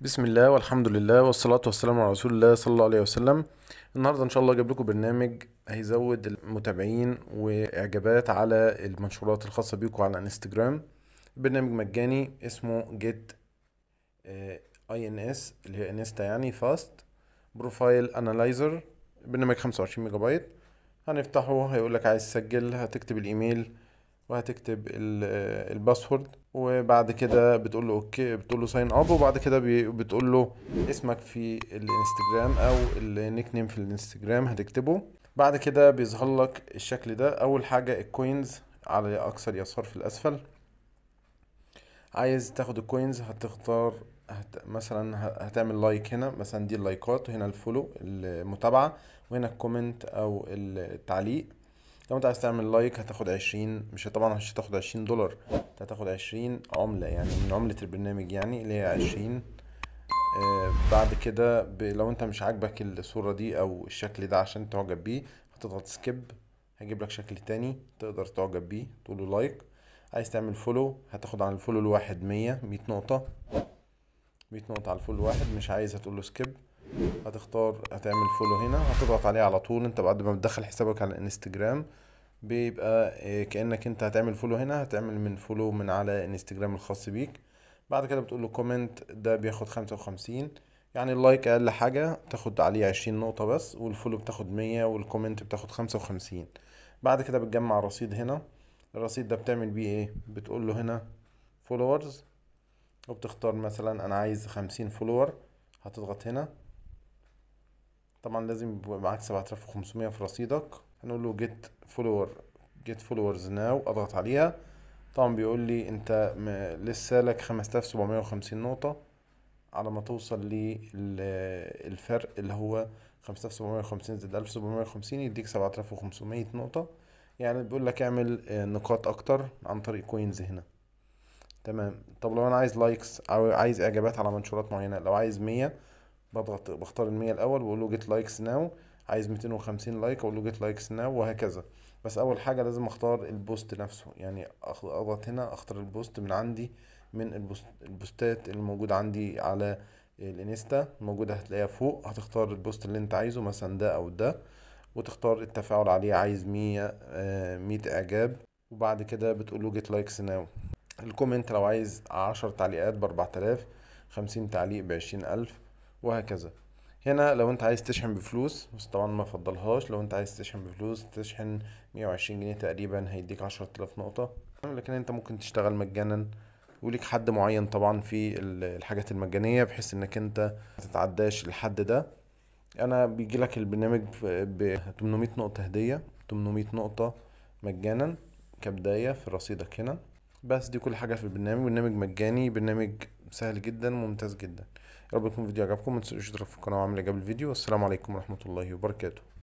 بسم الله والحمد لله والصلاة والسلام على رسول الله صلى الله عليه وسلم. النهاردة إن شاء الله جايب لكم برنامج هيزود المتابعين وإعجابات على المنشورات الخاصة بيكم على إنستجرام. برنامج مجاني اسمه Get Ins اللي هي إنستا يعني Fast Profile Analyzer برنامج 25 ميجا بايت هنفتحه هيقول لك عايز تسجل هتكتب الإيميل وهتكتب ال- ال password وبعد كده بتقول له okay بتقول له sign up وبعد كده بتقول له اسمك في الانستجرام أو ال nickname في الانستجرام هتكتبه. بعد كده بيظهر لك الشكل ده. أول حاجة ال coins على اقصى اليسار في الأسفل. عايز تاخد ال coins هتختار هت... مثلا هتعمل like هنا مثلا دي ال likeات وهنا ال follow المتابعة وهنا ال comment أو التعليق. لو انت عايز تعمل like هتاخد عشرين مش طبعا مش هتاخد عشرين دولار انت هتاخد عشرين عملة يعني من عملة البرنامج يعني اللي هي عشرين آه بعد كده. لو انت مش عاجبك الصورة دي أو الشكل ده عشان تعجب بيه هتضغط skip هيجيب لك شكل تاني تقدر تعجب بيه تقول like عايز تعمل follow هتاخد عن ال follow الواحد مية مية نقطة مية نقطة على ال follow الواحد مش عايز هتقول له skip هتختار هتعمل follow هنا هتضغط عليه على طول. انت بعد ما بتدخل حسابك على الانستجرام بيبقى آه، كأنك انت هتعمل follow هنا هتعمل من follow من على انستجرام الخاص بيك. بعد كده بتقول له comment ده بياخد خمسة وخمسين. يعني ال like أقل حاجة تاخد عليه عشرين نقطة بس وال follow بتاخد مية وال comment بتاخد خمسة وخمسين. بعد كده بتجمع رصيد هنا. الرصيد ده بتعمل بيه إيه؟ بتقول له هنا followers وبتختار مثلا أنا عايز خمسين follower هتضغط هنا. طبعا لازم يبقى معاك سبعة آلاف وخمسمية في رصيدك. هنقول له get follower get followers now أضغط عليها. طبعا بيقول لي أنت. لسه لك خمسة آلاف سبعمية وخمسين نقطة على ما توصل للفرق اللي هو خمسة آلاف سبعمية وخمسين زائد ألف سبعمية وخمسين يديك سبعة آلاف وخمسمية نقطة. يعني بيقول لك اعمل آه، نقاط أكتر عن طريق coins هنا. تمام. طب لو أنا عايز likes أو عايز إعجابات على منشورات معينة لو عايز مية بضغط بختار المية الأول وأقول له get likes now عايز ميتين وخمسين like أقول له get likes now وهكذا. بس أول حاجة لازم أختار ال post نفسه. يعني أضغط هنا أختار ال post من عندي من ال post ال postات اللي موجودة عندي على الإنستا موجودة هتلاقيها فوق. هتختار البوست اللي أنت عايزه مثلا ده أو ده. وتختار التفاعل عليه عايز مية آه، مية إعجاب. وبعد كده بتقول له get likes now ال comment لو عايز عشر تعليقات بأربعة آلاف خمسين تعليق بعشرين ألف. وهكذا. هنا لو انت عايز تشحن بفلوس بس طبعا ما افضلهاش لو انت عايز تشحن بفلوس تشحن مية وعشرين جنيه تقريبا هيديك عشرة آلاف نقطة. لكن انت ممكن تشتغل مجانا وليك حد معين طبعا في ال- الحاجات المجانية بحيث انك انت متتعداش الحد ده. أنا بيجي لك البرنامج ب 800 نقطة هدية 800 نقطة مجانا كبداية في رصيدك هنا. بس دي كل حاجة في البرنامج. برنامج مجاني برنامج سهل جدا وممتاز جدا. يا رب يكون الفيديو عجبكم ما تنسوش تشتركوا في القناة وعمل اعجاب الفيديو. والسلام عليكم ورحمة الله وبركاته.